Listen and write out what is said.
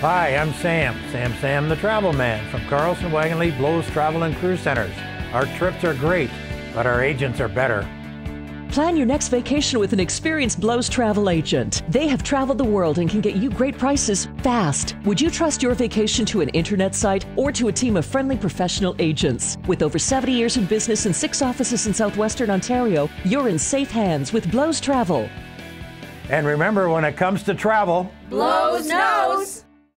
Hi, I'm Sam, Sam Sam the Travel Man from Carlson Wagonlit Blowes Travel and Cruise Centers. Our trips are great, but our agents are better. Plan your next vacation with an experienced Blowes travel agent. They have traveled the world and can get you great prices fast. Would you trust your vacation to an internet site or to a team of friendly professional agents? With over 70 years in business and six offices in southwestern Ontario, you're in safe hands with Blowes Travel. And remember, when it comes to travel, Blowes knows.